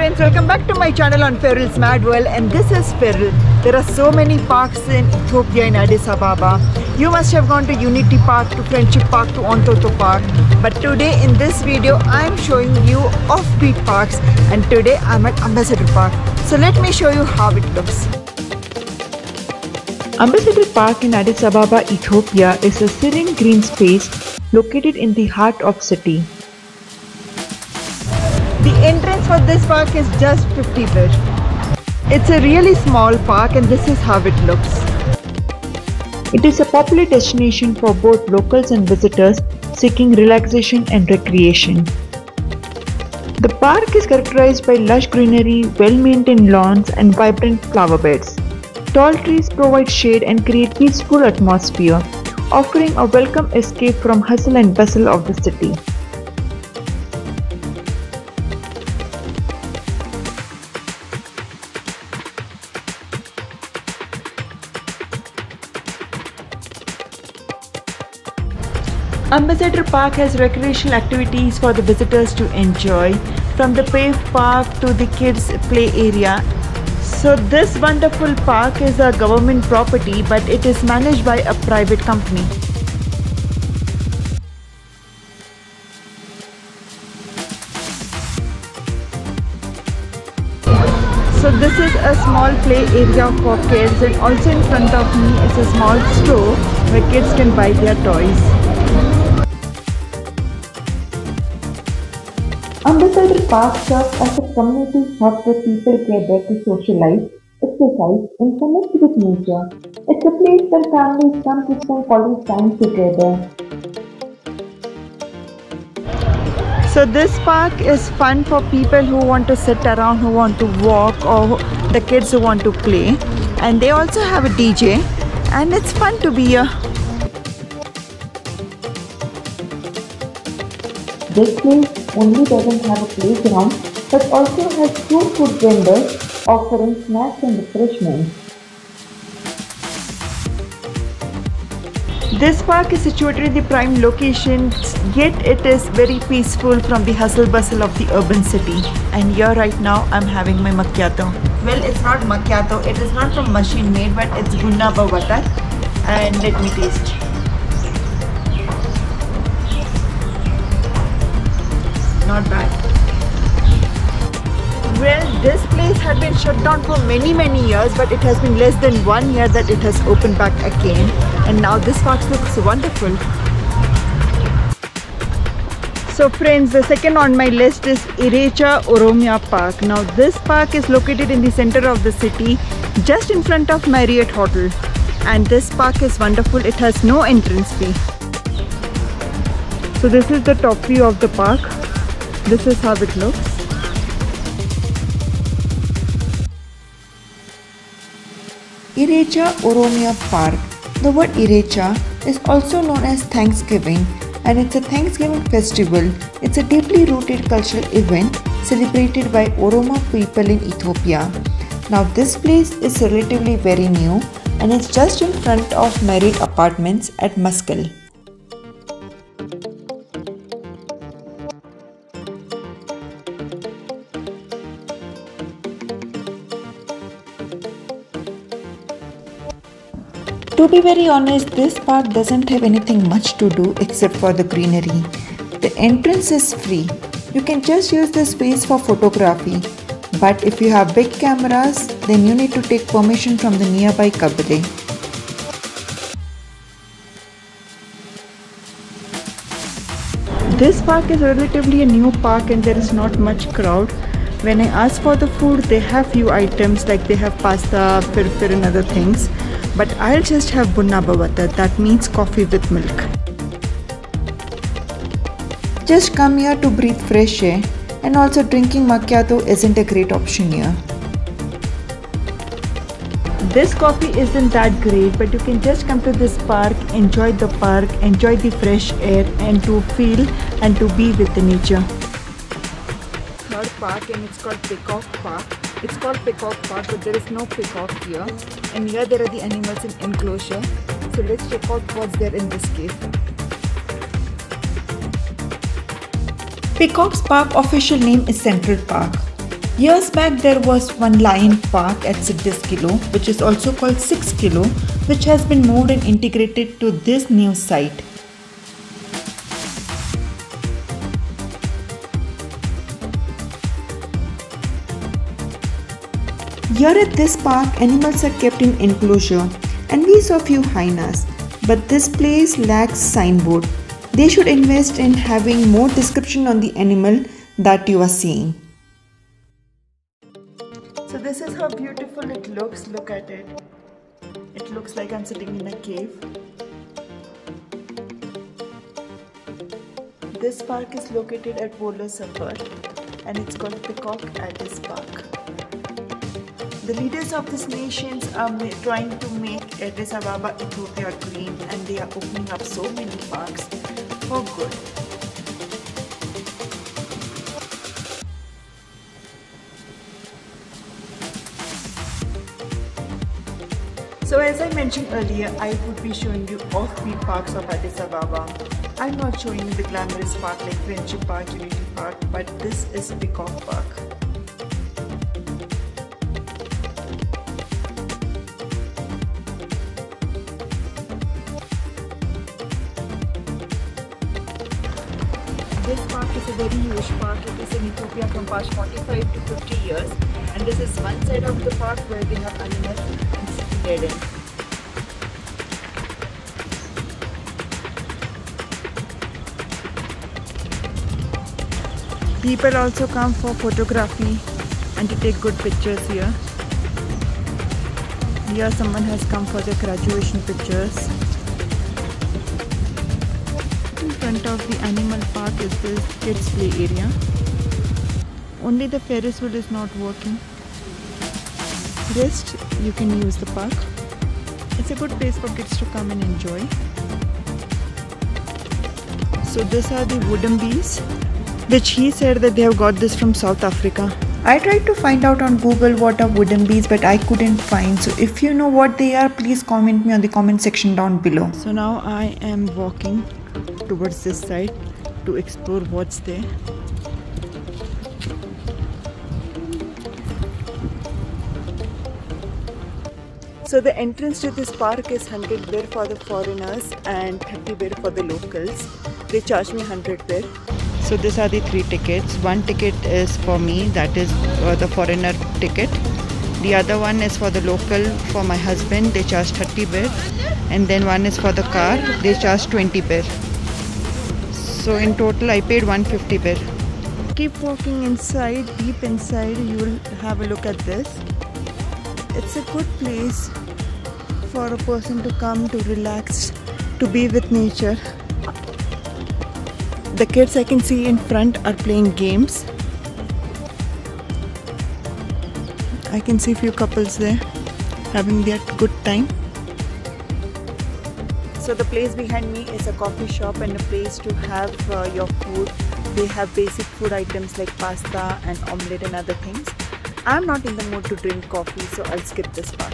friends, welcome back to my channel on Feril's Mad World and this is Ferrell. There are so many parks in Ethiopia in Addis Ababa. You must have gone to Unity Park, to Friendship Park, to Entoto Park. But today in this video, I am showing you offbeat parks and today I'm at Ambassador Park. So let me show you how it looks. Ambassador Park in Addis Ababa, Ethiopia is a serene green space located in the heart of city. Entrance for this park is just 50 birr. It's a really small park and this is how it looks. It is a popular destination for both locals and visitors seeking relaxation and recreation. The park is characterized by lush greenery, well-maintained lawns and vibrant flower beds. Tall trees provide shade and create peaceful atmosphere, offering a welcome escape from hustle and bustle of the city. Ambassador Park has recreational activities for the visitors to enjoy, from the paved park to the kids' play area. So, this wonderful park is a government property but it is managed by a private company. So this is a small play area for kids and also in front of me is a small store where kids can buy their toys. Ambassador Park serves as a community hub where people gather to socialize, exercise and connect with nature. It's a place where families come to spend quality time together. So this park is fun for people who want to sit around, who want to walk or the kids who want to play. And they also have a DJ and it's fun to be here. This place only doesn't have a playground but also has two food vendors offering snacks and refreshments. This park is situated in the prime location, yet it is very peaceful from the hustle bustle of the urban city. And here right now I'm having my macchiato. Well, it's not macchiato, it is not from machine made, but it's bunna bavata. And let me taste. Not bad. Well, this place had been shut down for many many years but it has been less than one year that it has opened back again and now this park looks wonderful. So friends, the second on my list is Irrecha Oromia Park. Now this park is located in the center of the city just in front of Marriott Hotel and this park is wonderful. It has no entrance fee. So this is the top view of the park. This is how it looks. Irecha Oromia Park. The word Irecha is also known as Thanksgiving and it's a Thanksgiving festival. It's a deeply rooted cultural event celebrated by Oromo people in Ethiopia. Now this place is relatively very new and it's just in front of Marriott Apartments at Meskel. Be very honest, this park doesn't have anything much to do except for the greenery. The entrance is free. You can just use the space for photography. But if you have big cameras, then you need to take permission from the nearby Kebele. This park is relatively a new park and there is not much crowd. When I ask for the food, they have few items like they have pasta, firfir and other things but I'll just have bunna bavata that means coffee with milk. Just come here to breathe fresh air and also drinking macchiato isn't a great option here. This coffee isn't that great but you can just come to this park, enjoy the park, enjoy the fresh air and to feel and to be with the nature. Park and it's called Peacock Park. It's called Peacock Park but there is no peacock here and here there are the animals in enclosure. So let's check out what's there in this cave. Peacock's park official name is Central Park. Years back there was one lion park at Sidist Kilo which is also called 6 Kilo which has been moved and integrated to this new site. Here at this park animals are kept in enclosure and we saw few hyenas but this place lacks signboard. They should invest in having more description on the animal that you are seeing. So this is how beautiful it looks. Look at it. It looks like I'm sitting in a cave. This park is located at Wello Sefer and it's called Peacock Addis Park. The leaders of these nations are trying to make Addis Ababa Ethiopia green and they are opening up so many parks for good. So as I mentioned earlier, I would be showing you offbeat parks of Addis Ababa. I'm not showing you the glamorous park like Friendship Park, Unity Park, but this is Peacock Park. Is a very huge park. It is in Ethiopia from past 45 to 50 years. And this is one side of the park where they have animals and sitting dead end. People also come for photography and to take good pictures here. Here someone has come for their graduation pictures. Front of the animal park is this kids play area. Only the Ferris wheel is not working. Rest you can use the park. It's a good place for kids to come and enjoy. So these are the wooden bees which he said that they have got this from South Africa. I tried to find out on Google what are wooden bees but I couldn't find. So if you know what they are please comment me on the comment section down below. So now I am walking towards this side to explore what's there So the entrance to this park is 100 birr for the foreigners and 30 birr for the locals. They charge me 100 birr. So these are the three tickets. One ticket is for me, that is uh, the foreigner ticket. The other one is for the local, for my husband, they charge 30 birr. And then one is for the car, they charge 20 birr. So in total I paid 150 birr. Keep walking inside, deep inside, you will have a look at this. It's a good place for a person to come to relax to be with nature. The kids I can see in front are playing games. I can see few couples there having their good time so the place behind me is a coffee shop and a place to have uh, your food they have basic food items like pasta and omelette and other things I'm not in the mood to drink coffee so I'll skip this part.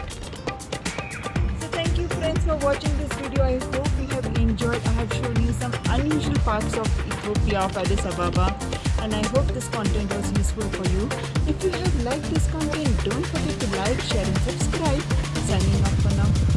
So thank you friends for watching this video. I hope you have enjoyed. I have shown you some unusual parts of Ethiopia of Addis Ababa and I hope this content was useful for you. If you have liked this content, don't forget to like, share and subscribe. Signing off for now.